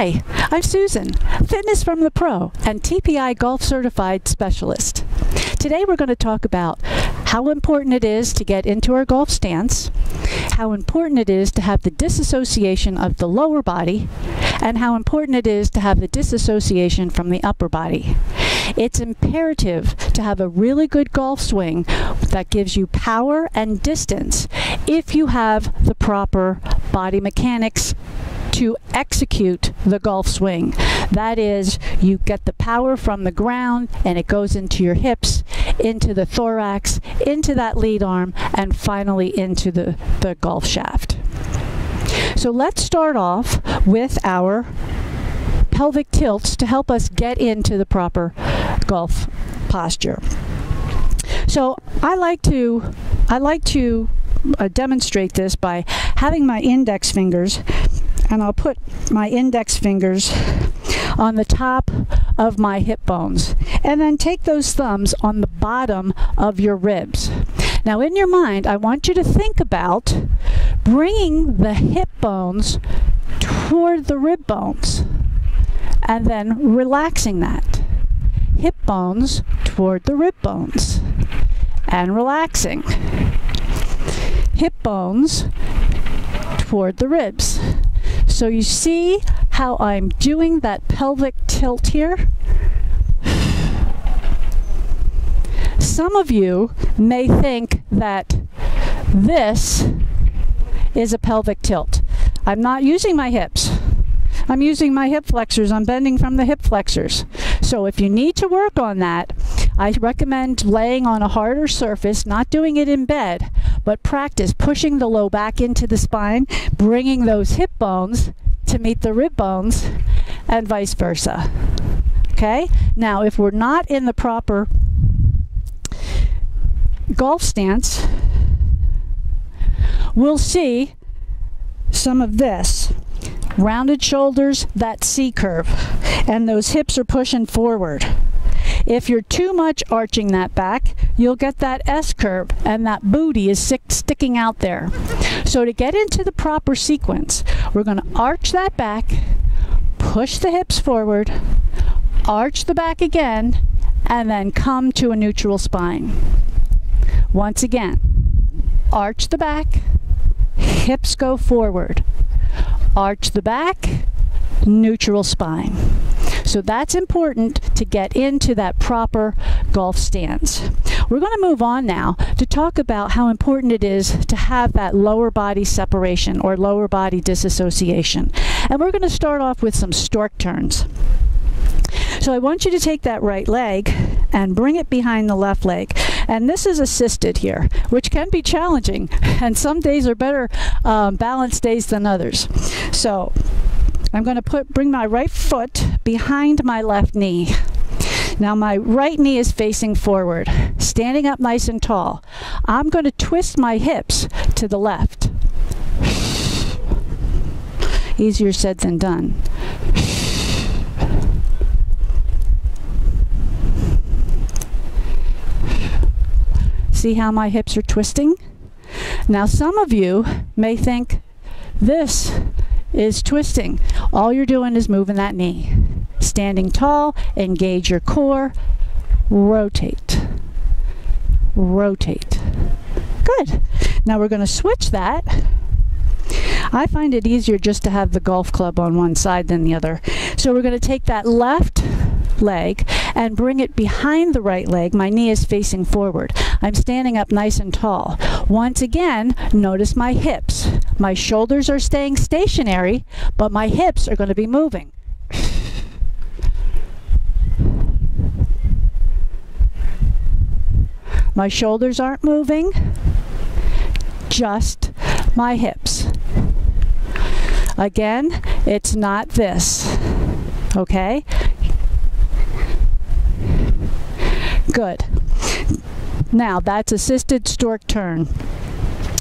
Hi, I'm Susan, Fitness from the Pro and TPI Golf Certified Specialist. Today we're going to talk about how important it is to get into our golf stance, how important it is to have the disassociation of the lower body, and how important it is to have the disassociation from the upper body. It's imperative to have a really good golf swing that gives you power and distance if you have the proper body mechanics to execute the golf swing. That is, you get the power from the ground and it goes into your hips, into the thorax, into that lead arm, and finally into the, the golf shaft. So let's start off with our pelvic tilts to help us get into the proper golf posture. So I like to I like to uh, demonstrate this by having my index fingers and I'll put my index fingers on the top of my hip bones and then take those thumbs on the bottom of your ribs. Now in your mind, I want you to think about bringing the hip bones toward the rib bones and then relaxing that. Hip bones toward the rib bones and relaxing. Hip bones toward the ribs so you see how I'm doing that pelvic tilt here? Some of you may think that this is a pelvic tilt. I'm not using my hips. I'm using my hip flexors. I'm bending from the hip flexors. So if you need to work on that, I recommend laying on a harder surface, not doing it in bed, but practice pushing the low back into the spine, bringing those hip bones to meet the rib bones, and vice versa. Okay? Now, if we're not in the proper golf stance, we'll see some of this. Rounded shoulders, that C curve, and those hips are pushing forward. If you're too much arching that back, you'll get that S curve and that booty is sticking out there. So to get into the proper sequence, we're going to arch that back, push the hips forward, arch the back again, and then come to a neutral spine. Once again, arch the back, hips go forward, arch the back, neutral spine. So that's important to get into that proper golf stance. We're going to move on now to talk about how important it is to have that lower body separation or lower body disassociation. And we're going to start off with some stork turns. So I want you to take that right leg and bring it behind the left leg. And this is assisted here, which can be challenging. And some days are better um, balanced days than others. So I'm going to put bring my right foot behind my left knee. Now my right knee is facing forward, standing up nice and tall. I'm going to twist my hips to the left. Easier said than done. See how my hips are twisting? Now some of you may think this is twisting. All you're doing is moving that knee. Standing tall, engage your core, rotate, rotate. Good. Now we're going to switch that. I find it easier just to have the golf club on one side than the other. So we're going to take that left leg and bring it behind the right leg. My knee is facing forward. I'm standing up nice and tall. Once again, notice my hips. My shoulders are staying stationary, but my hips are going to be moving. My shoulders aren't moving, just my hips. Again, it's not this, okay? Good. Now, that's assisted stork turn.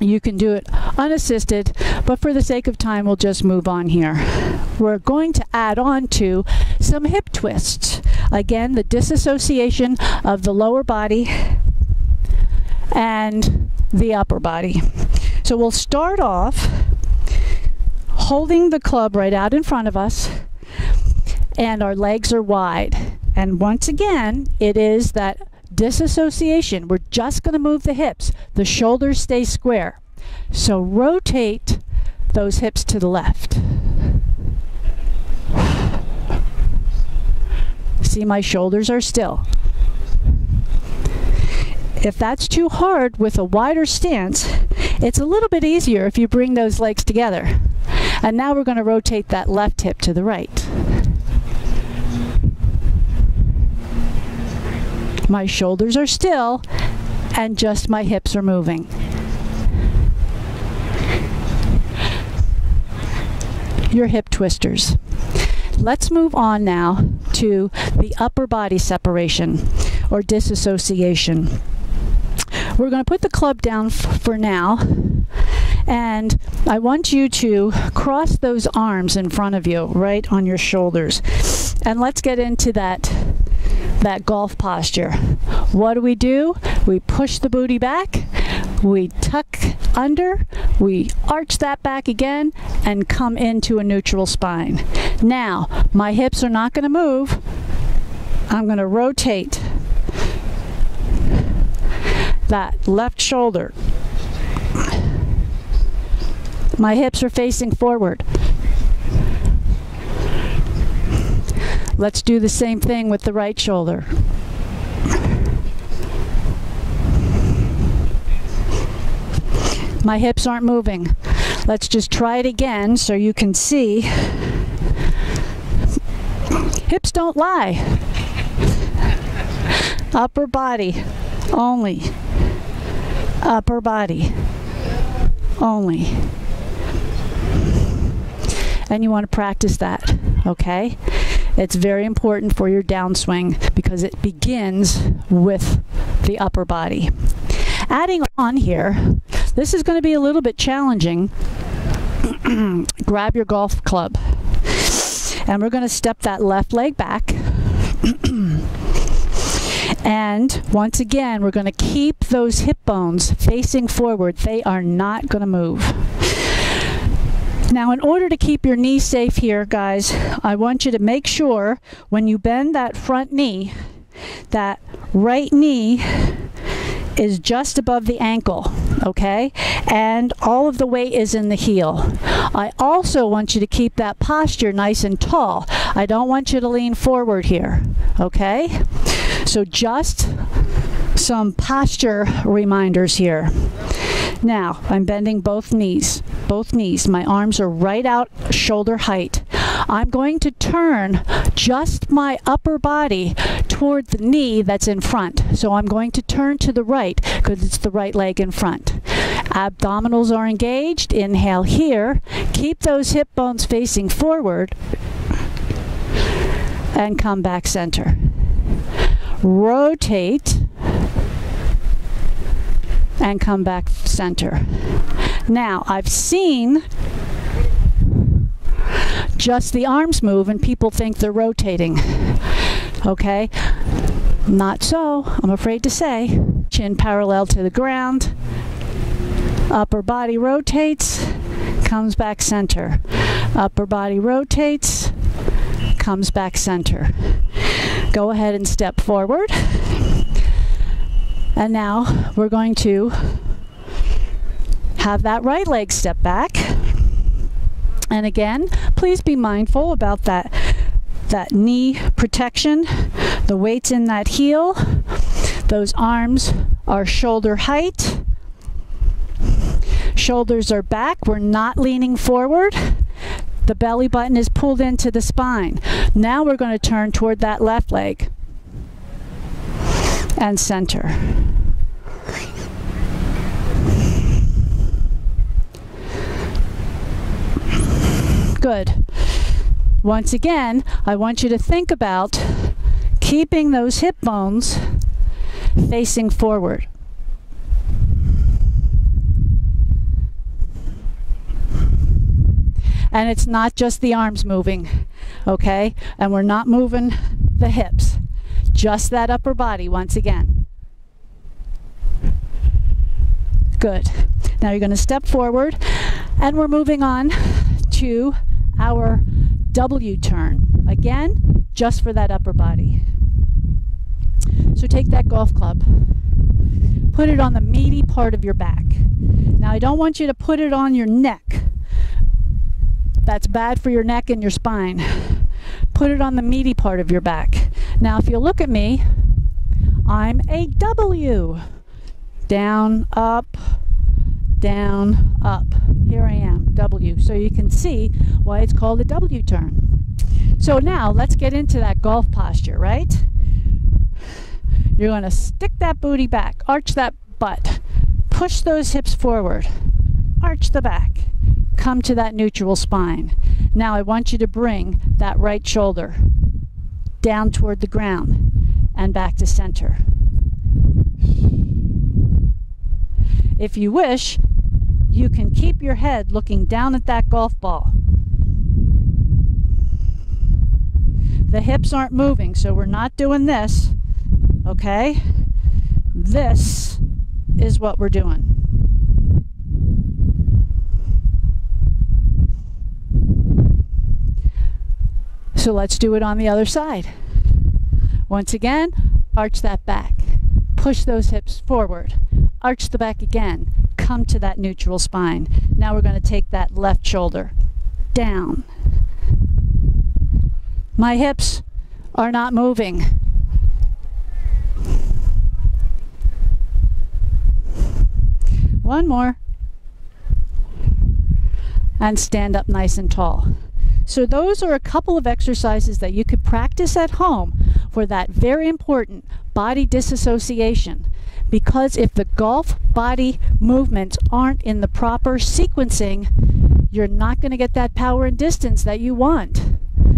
You can do it unassisted, but for the sake of time, we'll just move on here. We're going to add on to some hip twists. Again, the disassociation of the lower body and the upper body. So we'll start off holding the club right out in front of us. and our legs are wide. And once again, it is that disassociation. We're just going to move the hips. The shoulders stay square. So rotate those hips to the left. See, my shoulders are still. If that's too hard with a wider stance, it's a little bit easier if you bring those legs together. And now we're going to rotate that left hip to the right. My shoulders are still and just my hips are moving. Your hip twisters. Let's move on now to the upper body separation or disassociation. We're going to put the club down for now and I want you to cross those arms in front of you right on your shoulders and let's get into that that golf posture. What do we do? We push the booty back, we tuck under, we arch that back again, and come into a neutral spine. Now, my hips are not going to move. I'm going to rotate that left shoulder. My hips are facing forward. Let's do the same thing with the right shoulder. My hips aren't moving. Let's just try it again so you can see. Hips don't lie. Upper body only. Upper body only. And you want to practice that, okay? It's very important for your downswing because it begins with the upper body. Adding on here, this is going to be a little bit challenging. Grab your golf club. And we're going to step that left leg back. and once again, we're going to keep those hip bones facing forward. They are not going to move. Now, in order to keep your knee safe here, guys, I want you to make sure when you bend that front knee, that right knee is just above the ankle, okay? And all of the weight is in the heel. I also want you to keep that posture nice and tall. I don't want you to lean forward here, okay? So just some posture reminders here. Now, I'm bending both knees, both knees. My arms are right out shoulder height. I'm going to turn just my upper body toward the knee that's in front. So I'm going to turn to the right because it's the right leg in front. Abdominals are engaged. Inhale here. Keep those hip bones facing forward and come back center. Rotate and come back center. Now, I've seen just the arms move and people think they're rotating. Okay? Not so, I'm afraid to say. Chin parallel to the ground. Upper body rotates, comes back center. Upper body rotates, comes back center. Go ahead and step forward. And now we're going to have that right leg step back. And again, please be mindful about that that knee protection, the weight's in that heel. Those arms are shoulder height. Shoulders are back. We're not leaning forward. The belly button is pulled into the spine. Now we're going to turn toward that left leg and center. Good. Once again, I want you to think about keeping those hip bones facing forward. And it's not just the arms moving, okay? And we're not moving the hips. Just that upper body once again. Good. Now you're going to step forward and we're moving on to our W turn. Again, just for that upper body. So take that golf club, put it on the meaty part of your back. Now, I don't want you to put it on your neck. That's bad for your neck and your spine. Put it on the meaty part of your back. Now, if you look at me, I'm a W. Down, up, down, up. Here I am, W. So you can see why it's called a W turn. So now let's get into that golf posture, right? You're going to stick that booty back, arch that butt, push those hips forward, arch the back, come to that neutral spine. Now I want you to bring that right shoulder down toward the ground and back to center. If you wish, you can keep your head looking down at that golf ball. The hips aren't moving, so we're not doing this, okay? This is what we're doing. So let's do it on the other side. Once again, arch that back. Push those hips forward. Arch the back again. Come to that neutral spine. Now we're going to take that left shoulder down. My hips are not moving. One more. And stand up nice and tall. So those are a couple of exercises that you could practice at home for that very important body disassociation. Because if the golf body movements aren't in the proper sequencing, you're not going to get that power and distance that you want.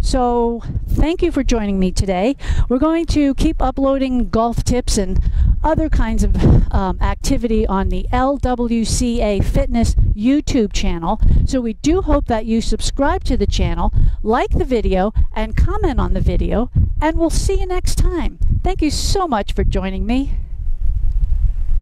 So thank you for joining me today. We're going to keep uploading golf tips and other kinds of um, activity on the LWCA Fitness YouTube channel. So we do hope that you subscribe to the channel, like the video, and comment on the video, and we'll see you next time. Thank you so much for joining me.